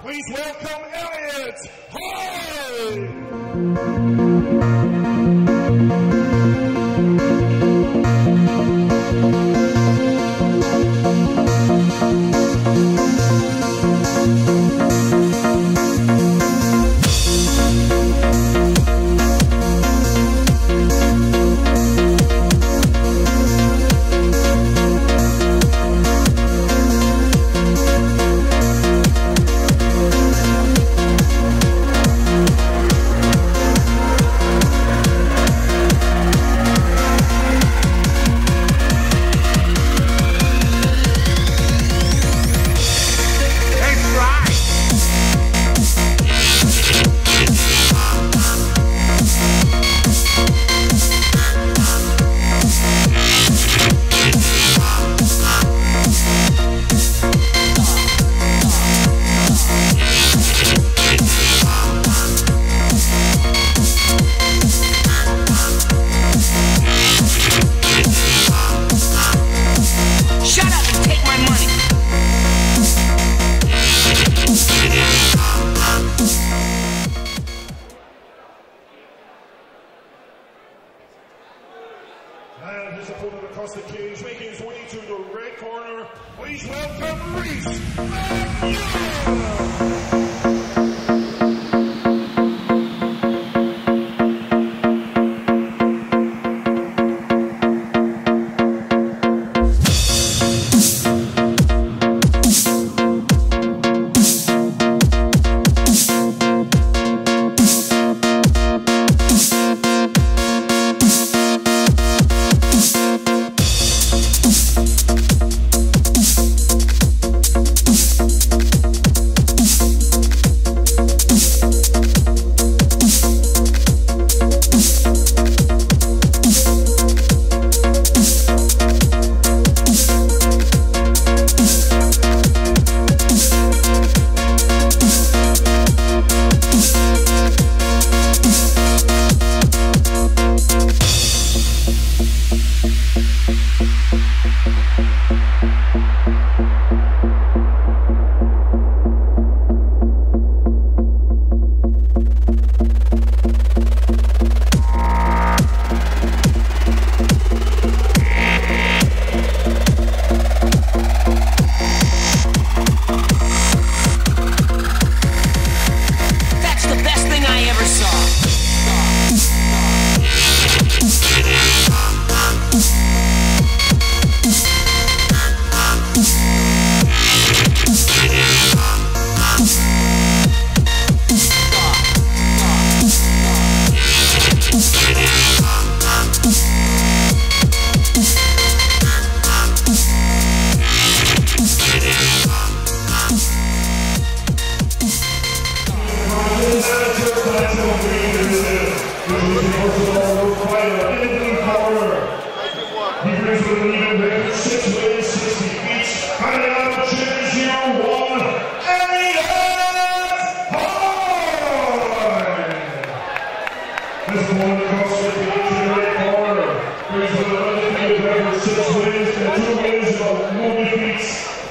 Please welcome Elliott Hoye! Please welcome Reece McEwan!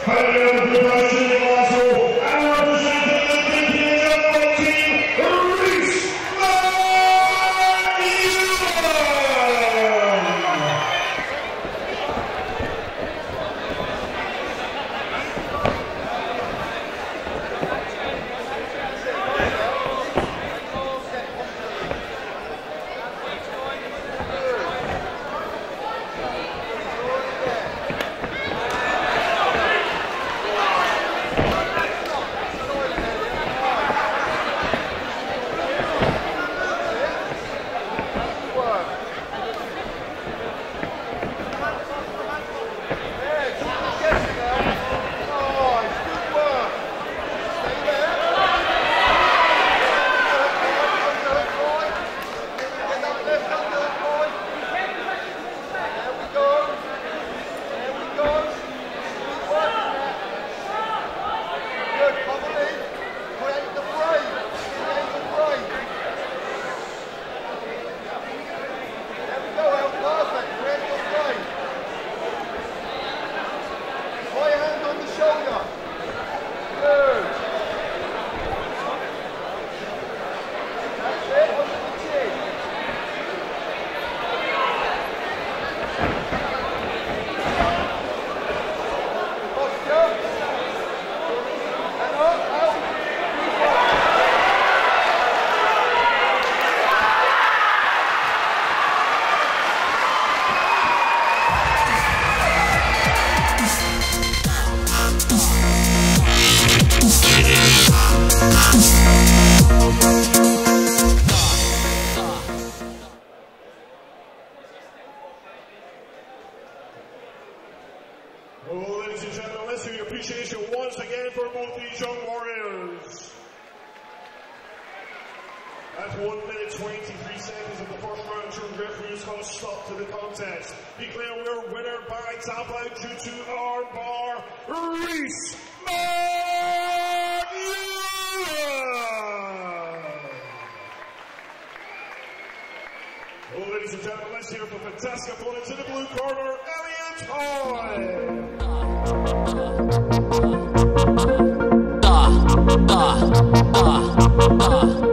Hallelujah. Appreciation once again for both these young warriors. At 1 minute 23 seconds of the first round, two referees call stop to the contest. Declare your winner by tap out due to armbar, Reece Magula! Well, ladies and gentlemen, let's hear from fantastic opponents in the blue corner, Elliott Hoye. 다, 다, 다, 다.